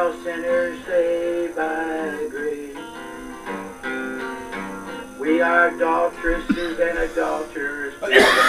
all sinners saved by grace. We are adulteresses and adulterers.